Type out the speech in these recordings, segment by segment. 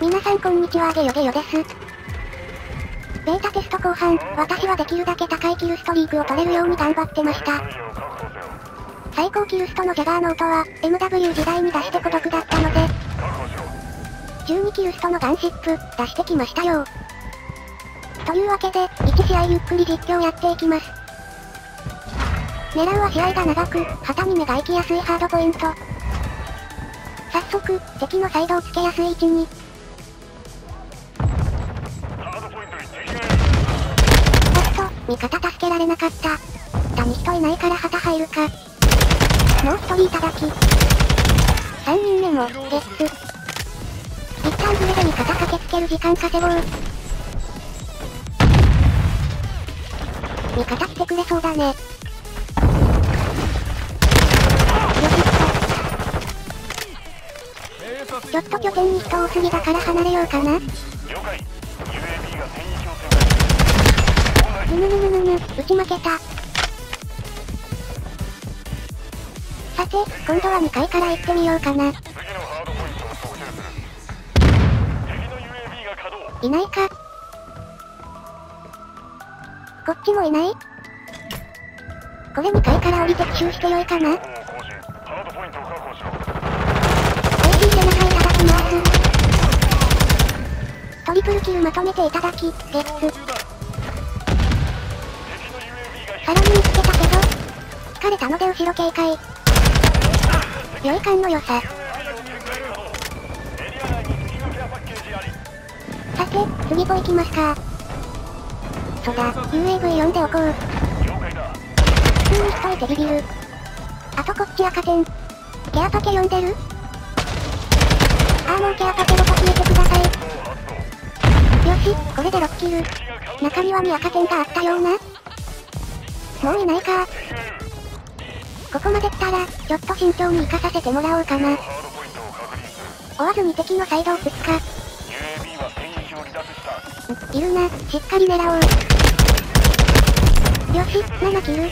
皆さんこんにちはゲヨゲヨです。ベータテスト後半、私はできるだけ高いキルストリークを取れるように頑張ってました。最高キルストのジャガーノートは、MW 時代に出して孤独だったので、12キルストのガンシップ、出してきましたよ。というわけで、1試合ゆっくり実況やっていきます。狙うは試合が長く、旗に目が行きやすいハードポイント。早速、敵のサイドをつけやすい位置に。味方助けられなかった。下に人いないから旗入るか。もう一人いただき。3人目も、ゲッツ。一旦グレで味方駆けつける時間稼ごう。味方来てくれそうだね。よしちょっと拠点に人多すぎだから離れようかな。ぬぬぬぬぬぬ、打ち負けた。さて、今度は2階から行ってみようかな。いないか。こっちもいないこれ2階から降りて奇襲してよいかな ?AC 背中いただきます。トリプルキルまとめていただき、ゲッツ。さらに見つけたけど、疲れたので後ろ警戒。良い感の良さ。さて、次ポ行きますか。そうだ、UAV 呼んでおこう。普通に人いてビビる。あとこっち赤点。ケアパケ呼んでる？あーもうケアパケごと消えてください。よし、これで6キル。中庭に赤点があったような。もういないかここまで来たら、ちょっと慎重に行かさせてもらおうかな。追わずに敵のサイドを突くか。いるな、しっかり狙おう。よし、7キル。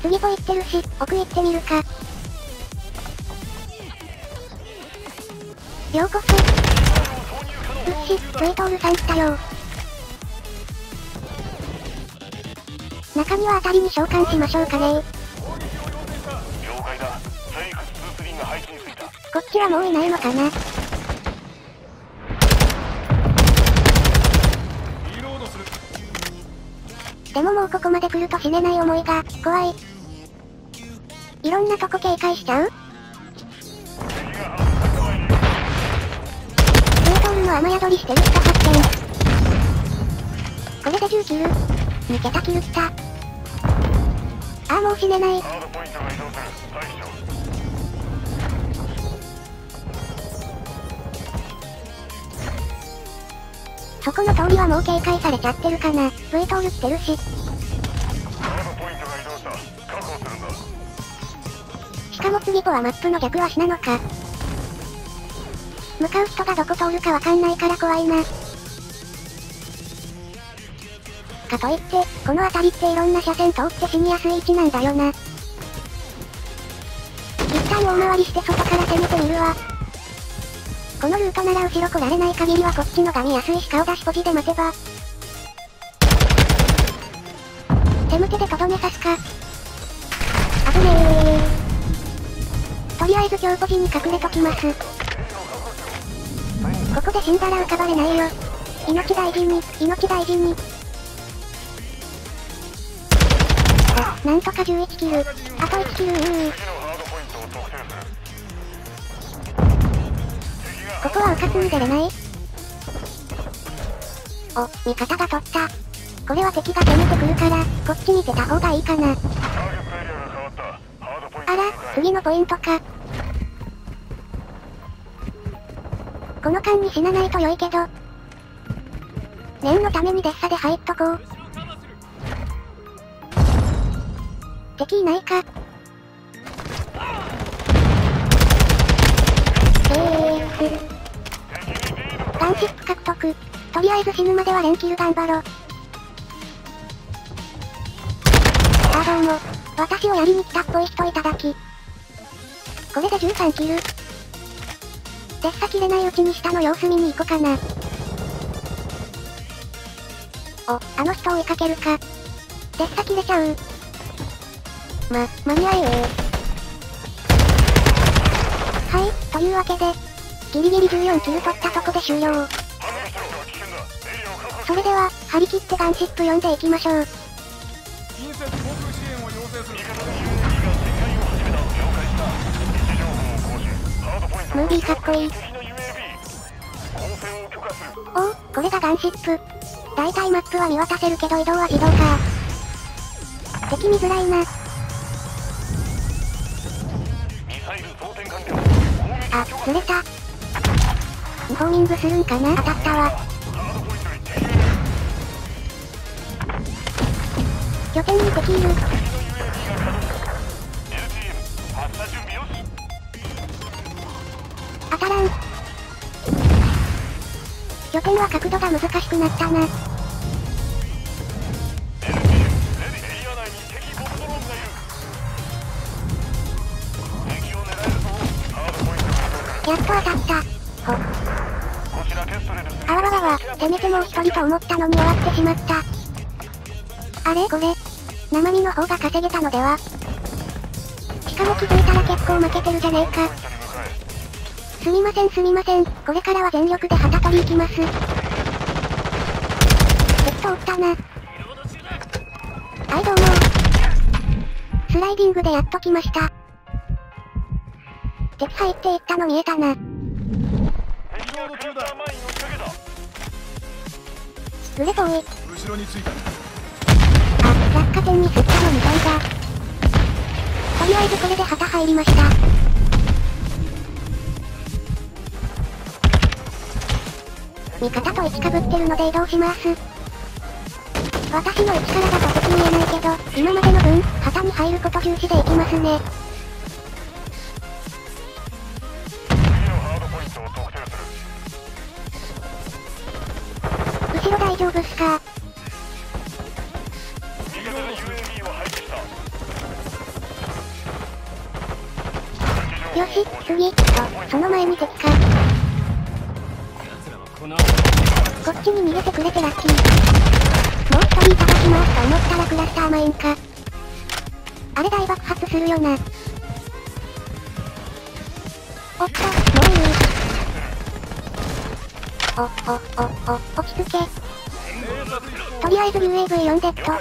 次ポ行ってるし、奥行ってみるか。ようこそ。よし、ブイトールさん来たよ。中にはあたりに召喚しましょうかねこっちはもういないのかなでももうここまで来ると死ねない思いが、怖い。いろんなとこ警戒しちゃう？ブートールの雨宿りしてる人発見。これで10キル。抜けたキル来た。ああもう死ねない。そこの通りはもう警戒されちゃってるかな。V トール来てるし。しかも次ポはマップの逆足なのか。向かう人がどこ通るかわかんないから怖いな。かといって、この辺りっていろんな車線通って死にやすい位置なんだよな。一旦大回りして外から攻めてみるわ。このルートなら後ろ来られない限りはこっちのが見やすいし顔出しポジで待てば。手向けでとどめ刺すか。危ねー。とりあえず強ポジに隠れときます。ここで死んだら浮かばれないよ。命大事に、命大事に。なんとか11キル。あと1キルうー。ここはうかつに出れないお、味方が取った。これは敵が攻めてくるから、こっちに出た方がいいかな。あら、次のポイントか。この間に死なないと良いけど。念のためにデッサで入っとこう。敵いないか。えーガンシップ獲得。とりあえず死ぬまでは連キル頑張ろ。あ、どうも。私をやりに来たっぽい人いただき。これで13キル。デッサ切れないうちに下の様子見に行こうかな。お、あの人追いかけるか。デッサ切れちゃう。ま、間に合えよはい、というわけで、ギリギリ14キル取ったとこで終了。それでは、張り切ってガンシップ読んでいきましょう。ムービーかっこいい。おお、これがガンシップ。大体マップは見渡せるけど移動は自動か。敵見づらいな。あ、釣れた。リフォーミングするんかな？当たったわ。拠点に敵いる。当たらん。拠点は角度が難しくなったな。やっと当たった。ほ。あわわわわ、せめてもう一人と思ったのに終わってしまった。あれ？これ。生身の方が稼げたのでは？しかも気づいたら結構負けてるじゃねえか。すみませんすみません。これからは全力で旗取り行きます。敵と撃ったな。はいどうも。スライディングでやっと来ました。敵入っていったの見えたな。グレボーイ。後ろについたあ、落下点に吸ったのみたいだ。とりあえずこれで旗入りました。味方と位置かぶってるので移動します。私の位置からだと敵見えないけど、今までの分、旗に入ること重視でいきますね。後ろ大丈夫っすかよし、次、と、その前に敵か。こっちに逃げてくれてラッキー。もう一人いただきますと思ったらクラスターマインか。あれ大爆発するよな。おっと、もういい。お、お、お、お、落ち着け。とりあえず UAV4 デッド。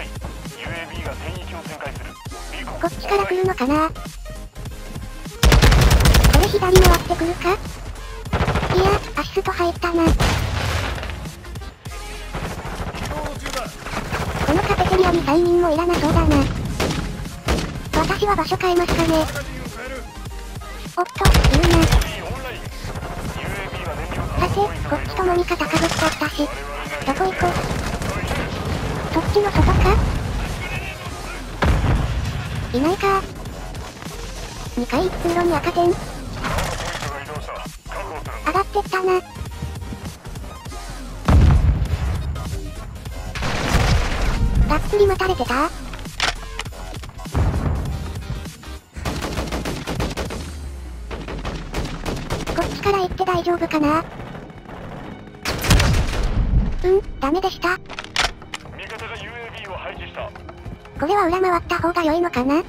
こっちから来るのかな？これ左回ってくるか？いや、アシスト入ったな。このカフェテリアに催眠もいらなそうだな。私は場所変えますかね。おっと、いるな。さて、こっちとも味方かぶっちゃったし。どこ行こう。そっちの外か？いないか？2階通路に赤点。上がってったな。がっつり待たれてた？こっちから行って大丈夫かな？ダメでした。これは裏回った方が良いのかな？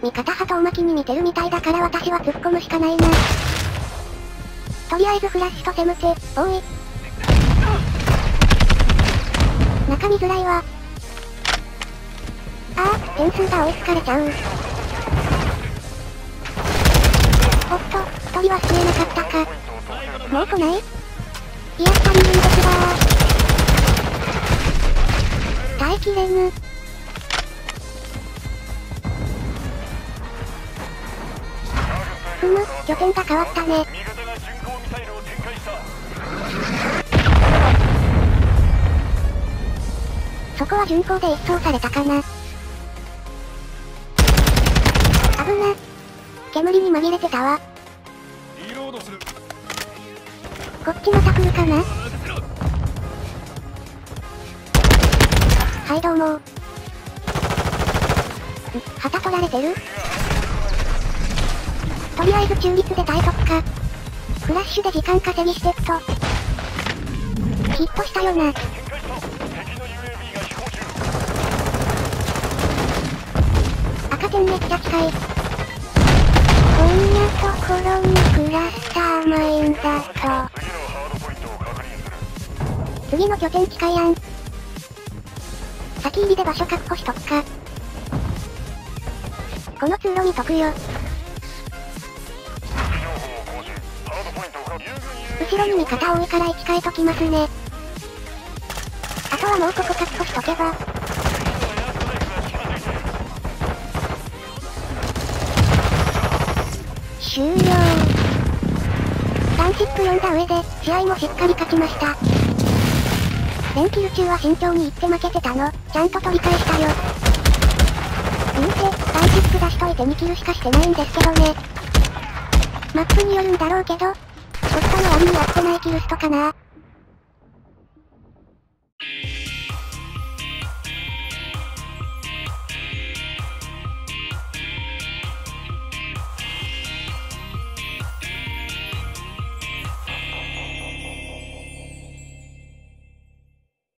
味方鳩おまきに似てるみたいだから私は突っ込むしかないな。とりあえずフラッシュとセムテ、おい。中見づらいわ。ああ、点数が追いつかれちゃう。おっと、一人は救えなかったか。もう来ない？いや、二人いるんですが耐えきれぬ。ふむ、拠点が変わったね。そこは巡航で一掃されたかな。危な。煙に紛れてたわ。こっちまた来るかな？はいどうも。旗取られてる？とりあえず中立で耐えとくか。フラッシュで時間稼ぎしてっと。ヒットしたよな。赤点めっちゃ近い。こんなところにクラスターマインだと。次の拠点近いやん。先入りで場所確保しとくか。この通路に解くよ。後ろに味方多いから位置変えときますね。あとはもうここ確保しとけば。終了。ランシップ読んだ上で、試合もしっかり勝ちました。連キル中は慎重に行って負けてたの、ちゃんと取り返したよ。言うて、ランシック出しといて2キルしかしてないんですけどね。マップによるんだろうけど、コストの割に合ってないキルストかな